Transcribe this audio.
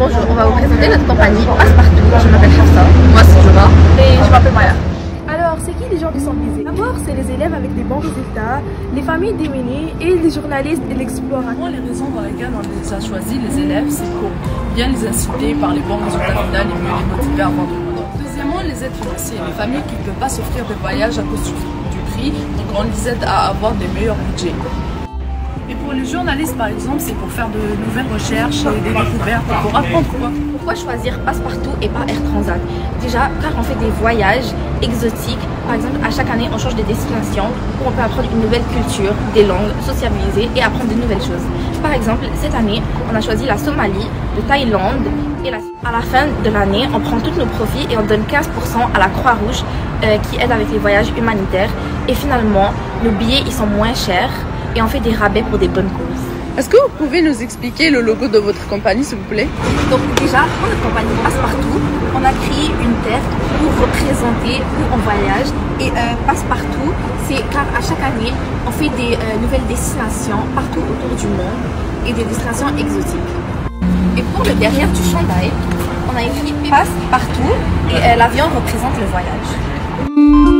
Bonjour, on va vous présenter notre compagnie Passepartout. Je m'appelle Hafsa. Moi c'est Jura. Et je m'appelle Maya. Alors, c'est qui les gens qui sont visés D'abord, c'est les élèves avec des bons résultats, les familles démunies et les journalistes et l'explorateur. Moi, les raisons dans lesquelles on les a choisis, les élèves, c'est pour bien les inciter par les bons résultats finaux et mieux les motiver à vendre Deuxièmement, les aides financières. Les familles qui ne peuvent pas s'offrir de voyages à cause du prix, donc on les aide à avoir des meilleurs budgets. Et pour les journalistes, par exemple, c'est pour faire de nouvelles recherches et des découvertes, pour apprendre quoi. Pourquoi choisir Passepartout et pas Air Transat? Déjà, car on fait des voyages exotiques. Par exemple, à chaque année, on change de destination où on peut apprendre une nouvelle culture, des langues, sociabiliser et apprendre de nouvelles choses. Par exemple, cette année, on a choisi la Somalie, le Thaïlande et à la fin de l'année, on prend tous nos profits et on donne 15% à la Croix-Rouge euh, qui aide avec les voyages humanitaires. Et finalement, nos billets, ils sont moins chers et on fait des rabais pour des bonnes causes. Est-ce que vous pouvez nous expliquer le logo de votre compagnie, s'il vous plaît? Donc déjà, pour notre compagnie Passepartout, on a créé une terre pour représenter où on voyage. Et euh, Passepartout, c'est car à chaque année, on fait des euh, nouvelles destinations partout autour du monde et des destinations exotiques. Et pour le derrière du chandail, on a écrit Passe partout et euh, l'avion représente le voyage.